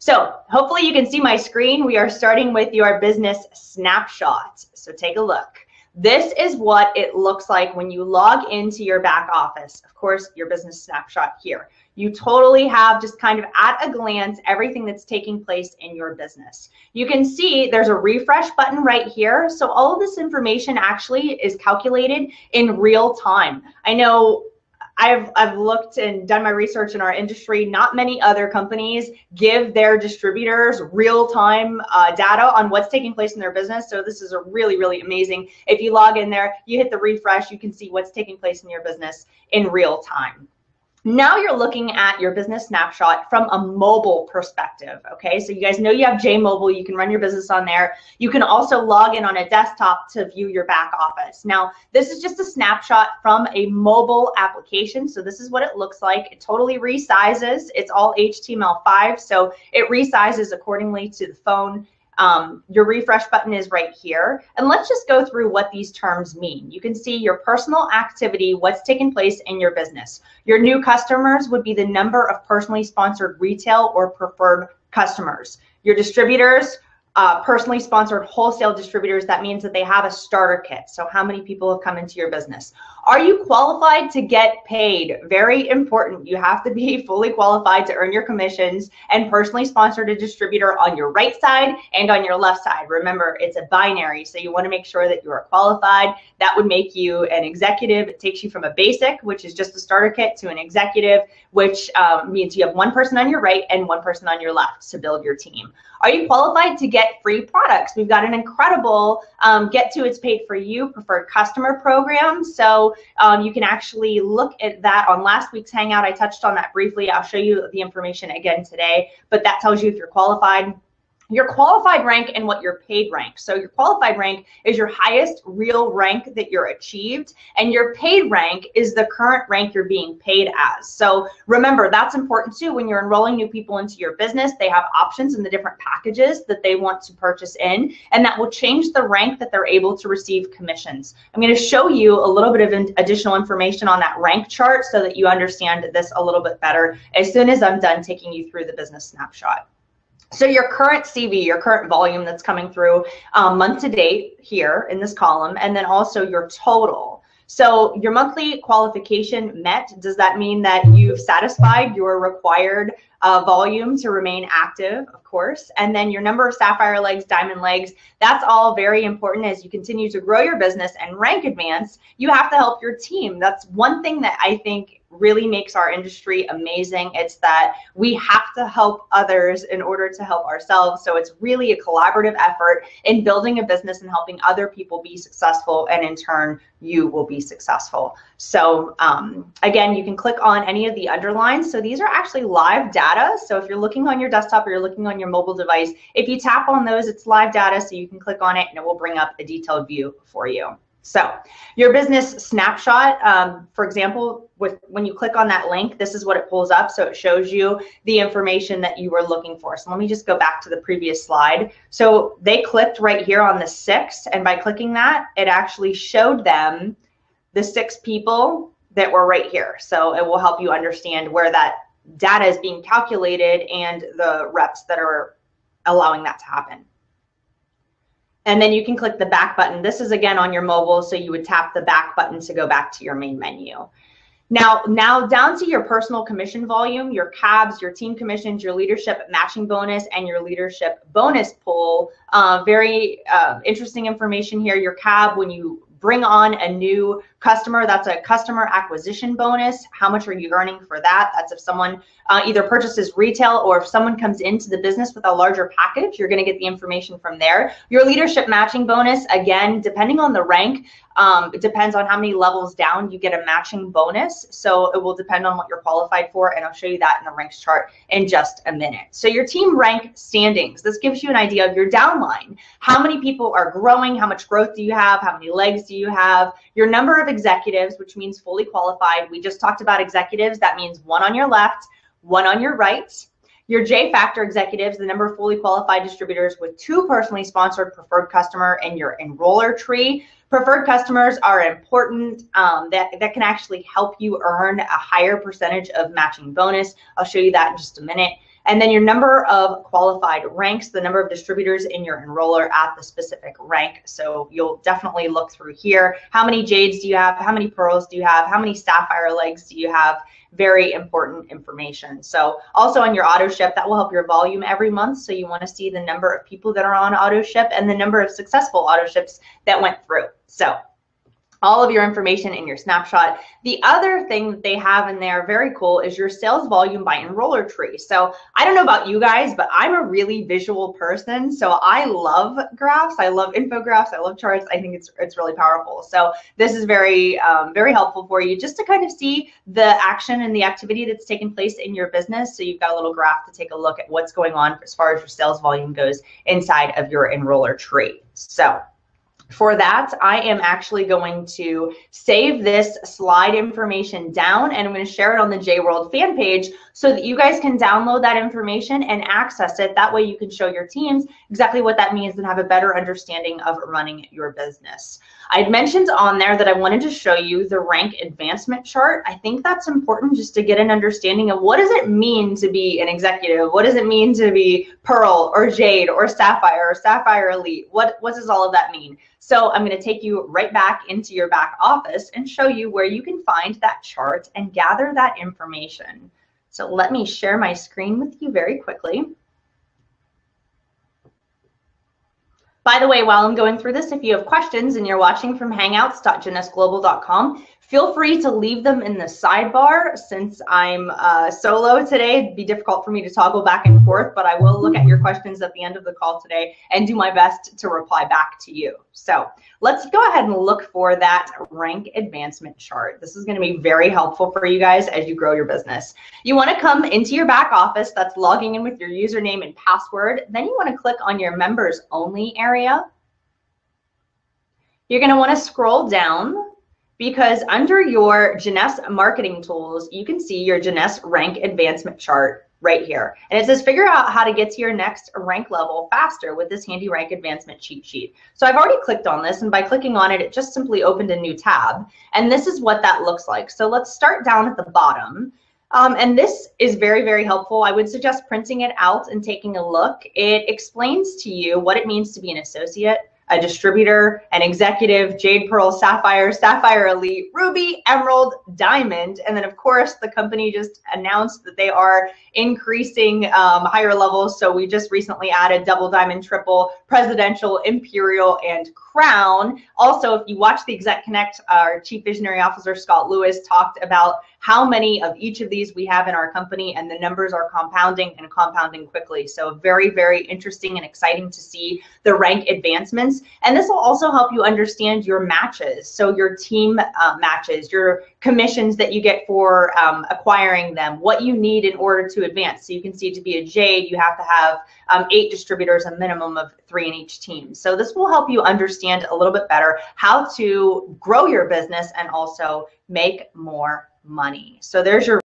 So hopefully you can see my screen. We are starting with your business snapshot. So take a look. This is what it looks like when you log into your back office. Of course, your business snapshot here. You totally have just kind of at a glance everything that's taking place in your business. You can see there's a refresh button right here. So all of this information actually is calculated in real time. I know I've I've looked and done my research in our industry. Not many other companies give their distributors real time uh, data on what's taking place in their business. So this is a really really amazing. If you log in there, you hit the refresh, you can see what's taking place in your business in real time. Now you're looking at your business snapshot from a mobile perspective. Okay, so you guys know you have J Mobile, you can run your business on there. You can also log in on a desktop to view your back office. Now, this is just a snapshot from a mobile application. So this is what it looks like. It totally resizes. It's all HTML5, so it resizes accordingly to the phone um, your refresh button is right here. And let's just go through what these terms mean. You can see your personal activity, what's taking place in your business. Your new customers would be the number of personally sponsored retail or preferred customers. Your distributors uh, personally sponsored wholesale distributors, that means that they have a starter kit. So, how many people have come into your business? Are you qualified to get paid? Very important. You have to be fully qualified to earn your commissions and personally sponsored a distributor on your right side and on your left side. Remember, it's a binary, so you want to make sure that you are qualified. That would make you an executive. It takes you from a basic, which is just a starter kit, to an executive, which um, means you have one person on your right and one person on your left to build your team. Are you qualified to get free products? We've got an incredible um, Get to It's Paid for You preferred customer program. So um, you can actually look at that on last week's Hangout. I touched on that briefly. I'll show you the information again today, but that tells you if you're qualified your qualified rank and what your paid rank. So your qualified rank is your highest real rank that you're achieved and your paid rank is the current rank you're being paid as. So remember that's important too when you're enrolling new people into your business, they have options in the different packages that they want to purchase in and that will change the rank that they're able to receive commissions. I'm going to show you a little bit of additional information on that rank chart so that you understand this a little bit better as soon as I'm done taking you through the business snapshot. So your current CV, your current volume that's coming through um, month to date here in this column, and then also your total. So your monthly qualification met, does that mean that you've satisfied your required uh, volume to remain active, of course, and then your number of sapphire legs, diamond legs, that's all very important as you continue to grow your business and rank advance. You have to help your team. That's one thing that I think really makes our industry amazing. It's that we have to help others in order to help ourselves. So it's really a collaborative effort in building a business and helping other people be successful. And in turn, you will be successful. So um, again, you can click on any of the underlines. So these are actually live data. So if you're looking on your desktop or you're looking on your mobile device, if you tap on those, it's live data. So you can click on it and it will bring up a detailed view for you. So your business snapshot, um, for example, with when you click on that link, this is what it pulls up. So it shows you the information that you were looking for. So let me just go back to the previous slide. So they clicked right here on the six, and by clicking that, it actually showed them the six people that were right here. So it will help you understand where that data is being calculated and the reps that are allowing that to happen. And then you can click the back button. This is again on your mobile, so you would tap the back button to go back to your main menu. Now, now down to your personal commission volume, your cabs, your team commissions, your leadership matching bonus, and your leadership bonus pool. Uh, very uh, interesting information here. Your cab, when you bring on a new customer, that's a customer acquisition bonus. How much are you earning for that? That's if someone uh, either purchases retail or if someone comes into the business with a larger package, you're going to get the information from there. Your leadership matching bonus, again, depending on the rank, um, it depends on how many levels down you get a matching bonus. So it will depend on what you're qualified for. And I'll show you that in the ranks chart in just a minute. So your team rank standings, this gives you an idea of your downline. How many people are growing? How much growth do you have? How many legs do you have? Your number of executives, which means fully qualified. We just talked about executives. That means one on your left, one on your right. Your J Factor executives, the number of fully qualified distributors with two personally sponsored preferred customer in your enroller tree. Preferred customers are important. Um, that, that can actually help you earn a higher percentage of matching bonus. I'll show you that in just a minute. And then your number of qualified ranks, the number of distributors in your enroller at the specific rank. So you'll definitely look through here. How many jades do you have? How many pearls do you have? How many sapphire legs do you have? Very important information. So also on your auto ship, that will help your volume every month. So you want to see the number of people that are on auto ship and the number of successful auto ships that went through. So all of your information in your snapshot. The other thing that they have in there, very cool, is your sales volume by enroller tree. So I don't know about you guys, but I'm a really visual person. So I love graphs. I love infographics. I love charts. I think it's it's really powerful. So this is very, um, very helpful for you just to kind of see the action and the activity that's taking place in your business. So you've got a little graph to take a look at what's going on as far as your sales volume goes inside of your enroller tree. So for that, I am actually going to save this slide information down and I'm going to share it on the JWorld fan page so that you guys can download that information and access it. That way you can show your teams exactly what that means and have a better understanding of running your business. I'd mentioned on there that I wanted to show you the rank advancement chart. I think that's important just to get an understanding of what does it mean to be an executive? What does it mean to be Pearl or Jade or Sapphire or Sapphire Elite? What, what does all of that mean? So I'm going to take you right back into your back office and show you where you can find that chart and gather that information. So let me share my screen with you very quickly. By the way, while I'm going through this, if you have questions and you're watching from hangouts.jeunesseglobal.com, feel free to leave them in the sidebar. Since I'm uh, solo today, it'd be difficult for me to toggle back and forth, but I will look at your questions at the end of the call today and do my best to reply back to you. So let's go ahead and look for that rank advancement chart. This is going to be very helpful for you guys as you grow your business. You want to come into your back office, that's logging in with your username and password. Then you want to click on your members only area. You're going to want to scroll down because under your Jeunesse marketing tools, you can see your Jeunesse rank advancement chart right here. And it says figure out how to get to your next rank level faster with this handy rank advancement cheat sheet. So I've already clicked on this and by clicking on it, it just simply opened a new tab. And this is what that looks like. So let's start down at the bottom. Um, and this is very, very helpful. I would suggest printing it out and taking a look. It explains to you what it means to be an associate, a distributor, an executive, Jade Pearl, Sapphire, Sapphire Elite, Ruby, Emerald, Diamond. And then, of course, the company just announced that they are increasing um, higher levels. So we just recently added double diamond, triple, presidential, imperial, and crown. Also, if you watch the Exec Connect, our Chief Visionary Officer, Scott Lewis, talked about how many of each of these we have in our company, and the numbers are compounding and compounding quickly. So very, very interesting and exciting to see the rank advancements. And this will also help you understand your matches. So your team uh, matches, your commissions that you get for um, acquiring them, what you need in order to advance. So you can see to be a Jade, you have to have um, eight distributors, a minimum of three in each team. So this will help you understand a little bit better how to grow your business and also make more money. So there's your